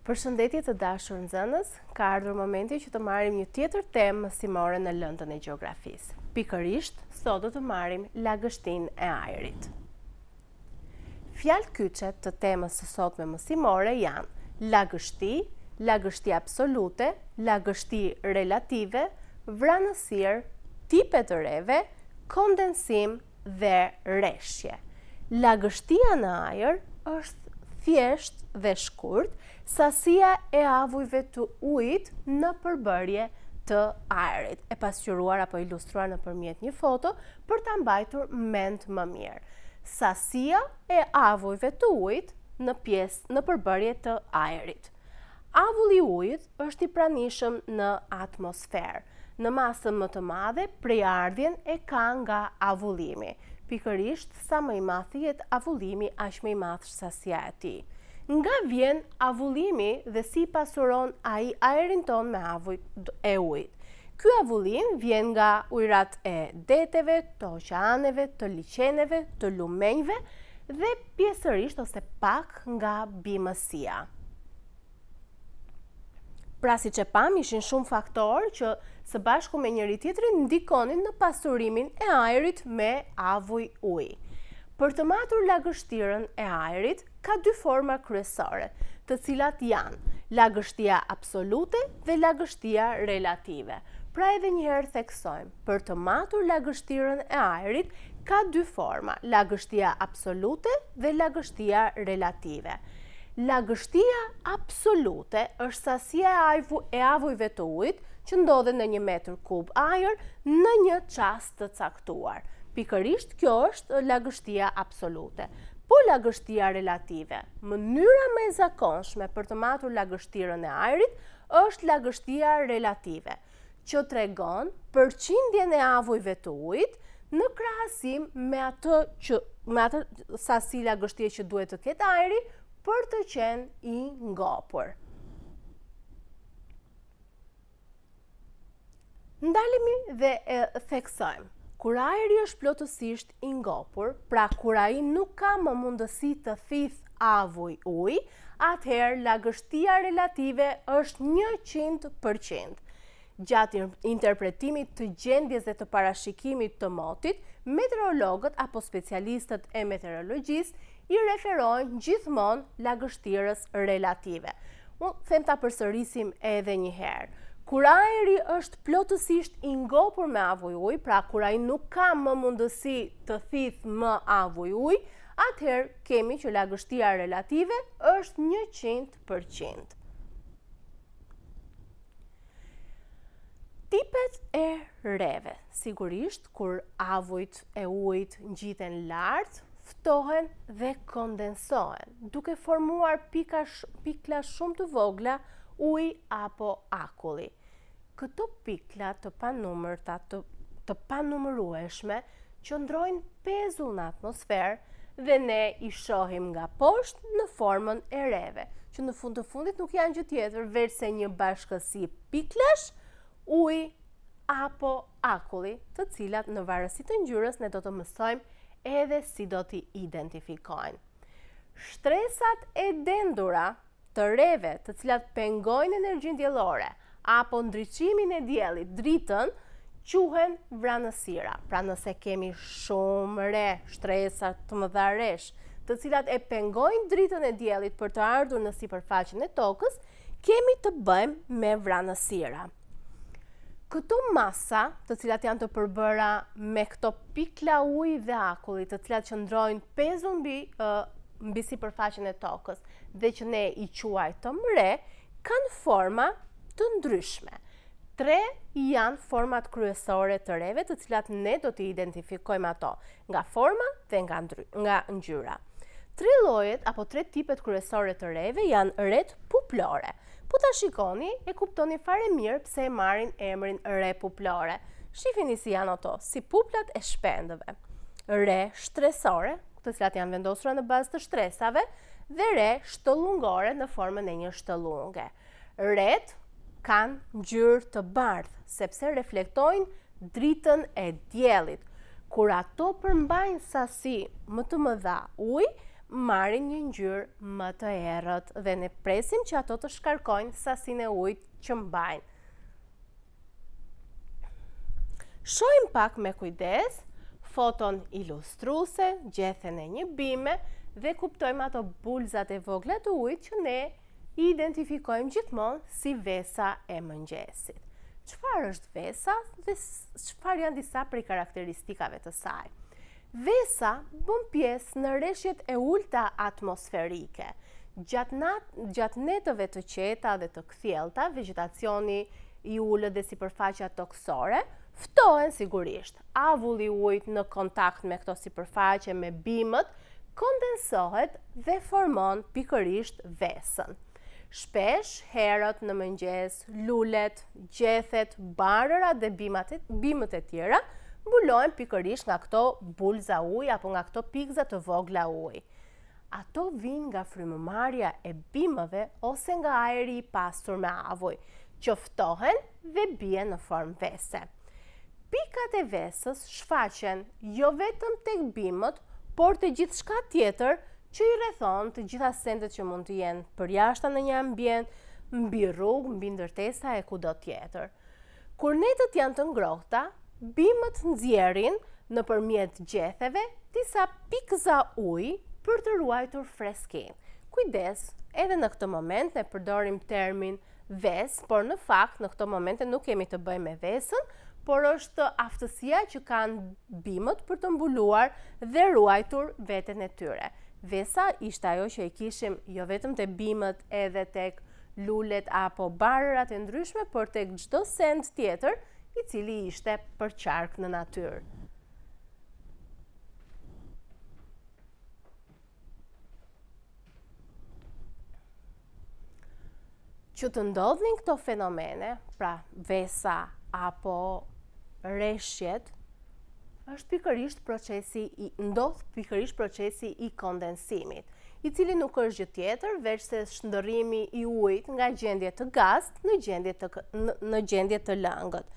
Përshëndetje të dashur nxënës, ka ardhur momenti që të marrim një tjetër temë mësimore në lëndën e gjeografisë. Pikërisht, sot do të marrim lagështinë e ajrit. Fjalë kyçe të temës së sotme mësimore janë lagështi, lagështi absolute, lagështi relative, vranësirë, tipe të reve, kondensim dhe reshje. Lagështia në ajër është thjesht dhe shkurt sasia e avujve të ujit në përbërje të ajrit, e pasqyruar apo ilustruar nëpërmjet një foto për ta mbajtur mend më mirë. Sasia e avujve të ujit në pjesë në përbërje të ajrit. Avulli i ujit është i pranishëm në atmosferë. Në masën më të madhe, prejardhjen e ka nga avullimi. Pikërisht, sa më i madh të jetë avullimi, aq më e madhe sasia e tij. Nga vjen avullimi dhe si pasuron ai ajrin tonë me avuj e ujit? Ky avullim vjen nga ujërat e deteve, të oqeaneve, të liqeneve, të lumenjve dhe pjesërisht ose pak nga bimësia. Pra siç e pamë ishin shumë faktorë që së bashku me njëri-tjetrin ndikonin në pasurimin e ajrit me avuj uji. Për të matur lagështirën e ajrit ka dy forma kryesore, të cilat janë lagështia absolute dhe lagështia relative. Pra edhe një herë theksojmë, për të matur lagështirën e ajrit ka dy forma, lagështia absolute dhe lagështia relative. Lagështia absolute është sasia e ajvu e avujve të ujit që ndodhen në një metër kub ajër në një çast të caktuar. Pikërisht kjo është lagështia absolute. Po lagështia relative, mënyra më e zakonshme për të matur lagështirën e ajrit është lagështia relative. që tregon përqindjen e avujve të ujit në krahasim me atë që me atë sasi lagështie që duhet të ketë ajri për të qenë i ngopur. Ndalemi dhe e theksojmë. Kur ajri është plotësisht i ngopur, pra kur ai nuk ka më mundësi të thithë avuj uji, atëherë lagështia relative është njëqind për qind. Gjatë interpretimit të gjendjes dhe të parashikimit të motit, meteorologët apo specialistët e meteorologjisë i referohen gjithmonë lagështirës relative. Mund të them ta përsërisim edhe një herë. Kur ajri është plotësisht i ngopur me avuj uji, pra kur ai nuk ka më mundësi të thithë më avuj uji, atëherë kemi që lagështia relative është 100%. Tipet e reve, sigurisht kur avujt e ujit ngjiten lartë, ftohen dhe kondensohen, duke formuar pikla shumë të vogla uji apo akulli. Këto pikla të panumërta, të panumërueshme, qëndrojnë pezull në atmosferë dhe ne i shohim nga poshtë në formën e reve, që në fund të fundit nuk janë gjë tjetër veç se një bashkësi piklash, uji apo akulli, të cilat në varësi të ngjyrës ne do të mësojmë edhe si do t'i identifikojnë. Shtresat e dendura të reve të cilat pengojnë energjinë diellore apo ndriçimin e diellit dritën quhen vranësira. Pra nëse kemi shumë re, shtresa të mëdha resh, të cilat e pengojnë dritën e diellit për të ardhur në sipërfaqen e tokës, kemi të bëjmë me vranësira. Këto masa, të cilat janë të përbëra me këto pikla uji dhe akulli, të cilat qëndrojnë pezull mbi mbi sipërfaqen e tokës dhe që ne i quajtëm re, kanë forma të ndryshme. Tre janë format kryesore të reve të cilat ne do t'i identifikojmë ato. nga forma dhe nga nga ngjyra. Tre llojet apo tre tipet kryesore të reve janë retë puplore. Po ta shikoni, e kuptoni fare mirë pse e marrin emrin re puplore. Shifini si janë ato, si puplat e shpendëve. Re shtresore, të cilat janë vendosura në bazë të shtresave, dhe re shtëllungore në formën e një shtëllunge. Retë kanë ngjyrë të bardhë, sepse reflektojnë dritën e diellit. Kur ato përmbajnë sasi më të mëdha uji, marrin një ngjyrë më të errët dhe ne presim që ato të shkarkojnë sasinë e ujit që mbajnë. Shohim pak me kujdes foton ilustruese, gjethen e një bime dhe kuptojmë ato bulëzat e vogla të ujit që ne I identifikojmë gjithmonë si vesa e mëngjesit. Çfarë është vesa dhe çfarë janë disa prej karakteristikave të saj? Vesa bën pjesë në reshjet e ulta atmosferike. Gjatë, nat, gjatë netëve të qeta dhe të kthjellta, vegjetacioni i ulët dhe sipërfaqja tokësore ftohen sigurisht. avulli i ujit në kontakt me këto sipërfaqe me bimët kondensohet dhe formon pikërisht vesën. Shpesh herët në mëngjes, lulet, gjethet, barërat dhe bimët e tjera mbulohen pikërisht nga këto bulza uji apo nga këto pikëza të vogla uji. Ato vijnë nga frymëmarrja e bimëve ose nga ajri i pasur me avuj, që ftohen dhe bien në formë vese. Pikat e vesës shfaqen jo vetëm tek bimët, por tek gjithçka tjetër që i rrethon të gjitha sendet që mund të jenë përjashta në një ambient, mbi rrugë, mbi ndërtesa e kudo tjetër. Kur netët janë të ngrohta, bimët nxjerrin nëpërmjet gjetheve disa pikëza uji për të ruajtur freskinë. Kujdes, edhe në këtë moment ne përdorim termin vesë, por në fakt në këto momente nuk kemi të bëjmë me vesën, por është aftësia që kanë bimët për të mbuluar dhe ruajtur veten e tyre. Vesa ishte ajo që e kishim jo vetëm te bimët edhe tek lulet apo barërat e ndryshme por tek çdo send tjetër i cili ishte përqark në natyrë. që të ndodhnin këto fenomene, pra vesa apo reshjet, është pikërisht procesi i ndodh pikërisht procesi i kondensimit, i cili nuk është gjë tjetër veçse shndërrimi i ujit nga gjendje të gaztë në gjendje të në gjendje të lëngët.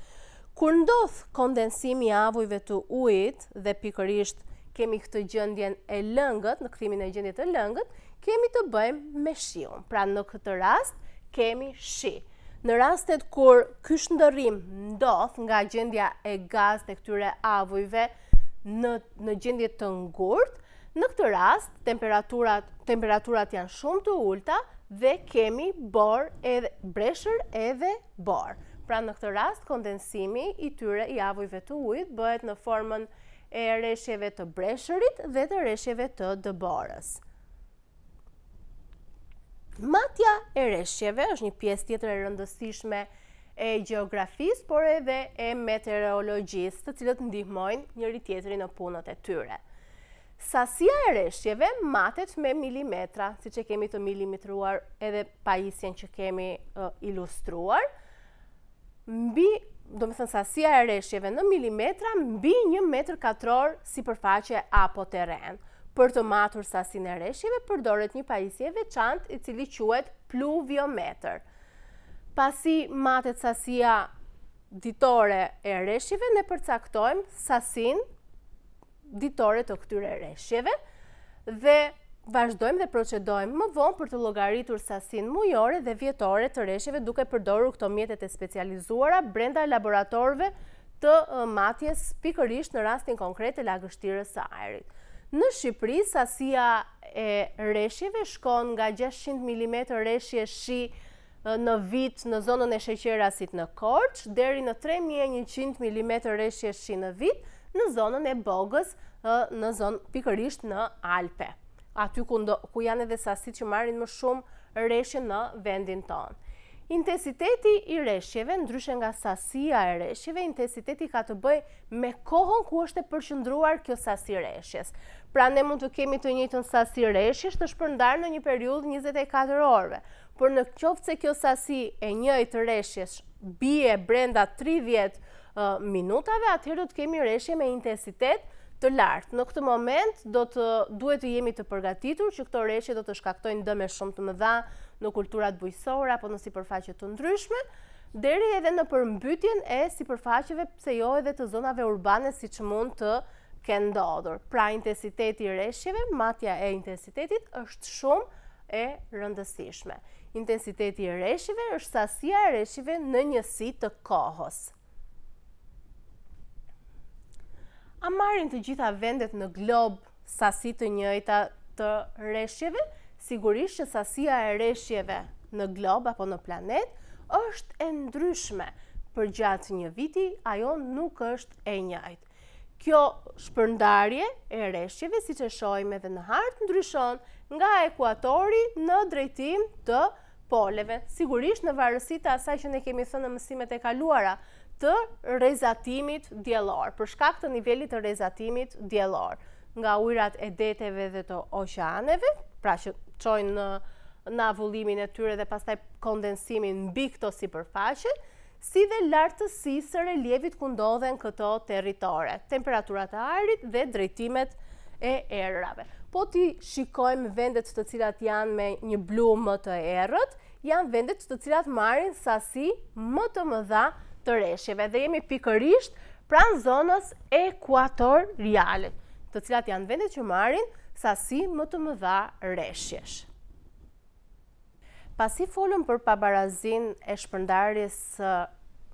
Kur ndodh kondensimi i avujve të ujit dhe pikërisht kemi këtë gjendjen e lëngët, në kthimin e gjendje të lëngët, kemi të bëjmë me shiun. Pra në këtë rast kemi shi. Në rastet kur ky shndërrim ndodh nga gjendja e gaztë e këtyre avujve në, në gjendje të ngurtë, në këtë rast temperaturat, temperaturat janë shumë të ulta dhe kemi borë edhe, breshër edhe borë. Pra në këtë rast kondensimi i tyre i avujve të ujit bëhet në formën e reshjeve të breshërit dhe të reshjeve të dëborës. Matja e reshjeve është një pjesë tjetër e rëndësishme e gjeografisë, por edhe e meteorologjisë, të cilat ndihmojnë njëri-tjetrin në punët e tyre. Sasia e reshjeve matet me milimetra, siç e kemi të milimetruar edhe pajisjen që kemi ilustruar, mbi domethënë sasia e reshjeve në milimetra mbi një metër katror sipërfaqe apo terren. Për të matur sasinë e reshjeve, përdoret një pajisje e veçantë i cili quhet pluviometër. Pasi matet sasia ditore e reshjeve, ne përcaktojmë sasinë ditore të këtyre reshjeve dhe vazhdojmë dhe procedojmë më vonë për të llogaritur sasinë mujore dhe vjetore të reshjeve duke përdorur këto mjetet e specializuara brenda laboratorëve të matjes pikërisht në rastin konkret të lagështirës së ajrit. Në Shqipëri, sasia e reshjeve shkon nga 600 mm reshje shi në vit në zonën e Sheqerasit në Korçë, deri në tre mijë e njëqind milimetër reshje shi në vit në zonën e Bogës, në zonë pikërisht në Alpe. Aty ku, ndo, ku janë edhe sasitë që marrin më shumë reshje në vendin tonë. Intensiteti i reshjeve, ndryshe nga sasia e reshjeve, intensiteti ka të bëjë me kohën ku është e përqendruar kjo sasi reshjesh. Pra ne mund të kemi të njëjtën sasi reshjesh të shpërndarë në një periudhë 24 orëve, por në qoftë se kjo sasi e njëjtë reshjesh bie brenda 30 minutave, atëherë do të kemi reshje me intensitet të lartë. Në këtë moment do të duhet të jemi të përgatitur që këto reshje do të shkaktojnë dëme shumë të mëdha në kulturat bujqësore apo në sipërfaqe të ndryshme, deri edhe në përmbytjen e sipërfaqeve pse jo edhe të zonave urbane siç mund të kenë ndodhur. Pra intensiteti i reshjeve, matja e intensitetit është shumë e rëndësishme. Intensiteti i reshjeve është sasia e reshjeve në njësi të kohës. A marrin të gjitha vendet në glob sasi të njëjta të reshjeve? Sigurisht që sasia e reshjeve në glob apo në planet është e ndryshme. Përgjatë një viti, ajo nuk është e njëjtë. Kjo shpërndarje e reshjeve siç e shohim edhe në hartë ndryshon nga ekuatori në drejtim të poleve, sigurisht në varësi të asaj që ne kemi thënë në mësimet e kaluara, të rrezatimit diellor, për shkak të nivelit të rrezatimit diellor, nga ujërat e deteve dhe të oqeaneve, pra që çojnë në avullimin e tyre dhe pastaj kondensimin mbi këto sipërfaqe, si dhe lartësisë së relievit ku ndodhen këto territore, temperaturat e ajrit dhe drejtimet e erërave. Po t'i shikojmë vendet të cilat janë me një blu më të errët, janë vendet të cilat marrin sasi më të mëdha të reshjeve dhe jemi pikërisht pranë zonës ekuatoriale, të cilat janë vendet që marrin sasi më të mëdha reshjesh. Pasi folëm për pabarazinë e shpërndarjes së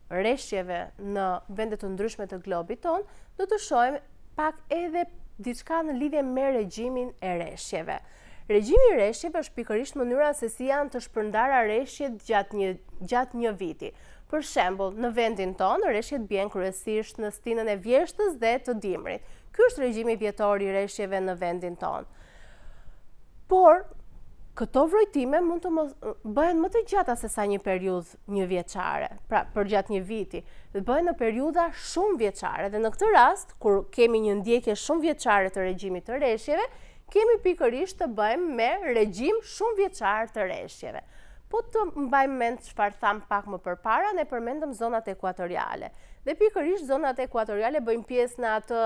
reshjeve në vende të ndryshme të globit tonë, do të shohim pak edhe diçka në lidhje me regjimin e reshjeve. Regjimi i reshjeve është pikërisht mënyra se si janë të shpërndara reshjet gjatë një, gjatë një viti. Për shembull, në vendin tonë, reshjet bien kryesisht në stinën e vjeshtës dhe të dimrit. Ky është regjimi vjetor i reshjeve në vendin tonë. Por, këto vrojtime mund të mos bëhen më të gjata se sa një periudhë një vjeçare, pra për gjatë një viti, dhe bëhen në periudha shumë vjeçare dhe në këtë rast, kur kemi një ndjekje shumë vjeçare të regjimit të reshjeve, kemi pikërisht të bëjmë me regjim shumë vjeçar të reshjeve. Po të mbajmë mend çfarë thamë pak më përpara, ne përmendëm zonat ekuatoriale. Dhe pikërisht zonat ekuatoriale bëjnë pjesë në atë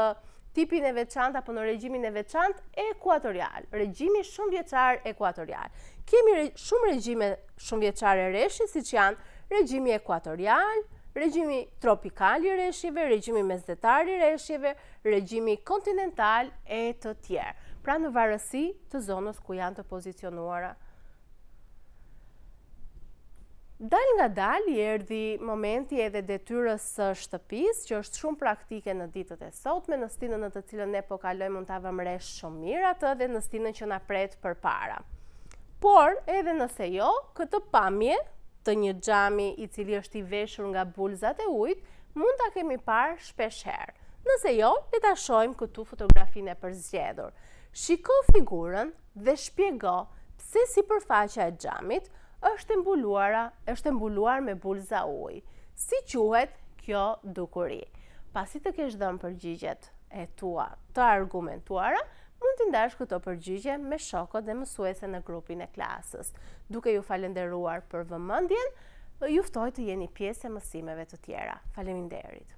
tipin e veçantë apo në regjimin e veçantë ekuatorial, regjimi shumë vjeçar ekuatorial. Kemi re, shumë regjime shumë vjeçare reshjesh, siç janë regjimi ekuatorial, regjimi tropikal i reshjeve, regjimi mesdhetar i reshjeve, regjimi kontinental e të tjerë. Pra në varësi të zonës ku janë të pozicionuara Dalëngadalë i erdhi momenti edhe detyrës së shtëpisë, që është shumë praktike në ditët e sotme, në stinën në të cilën ne po kalojmë mund ta vëmë re shumë mirë atë dhe në stinën që na pret përpara. Por, edhe nëse jo, këtë pamje të një xhami i cili është i veshur nga bulzat e ujit, mund ta kemi parë shpesh herë. Nëse jo, le ta shohim këtu fotografinë e përzgjedhur. Shiko figurën dhe shpjego pse sipërfaqja e xhamit është e mbuluara është e mbuluar me bulza uji. Si quhet kjo dukuri? Pasi të kesh dhënë përgjigjet e tua të argumentuara, mund t'i ndash këto përgjigje me shokët dhe mësuesen në grupin e klasës. Duke ju falënderuar për vëmendjen, ju ftoj të jeni pjesë e mësimeve të tjera. Faleminderit.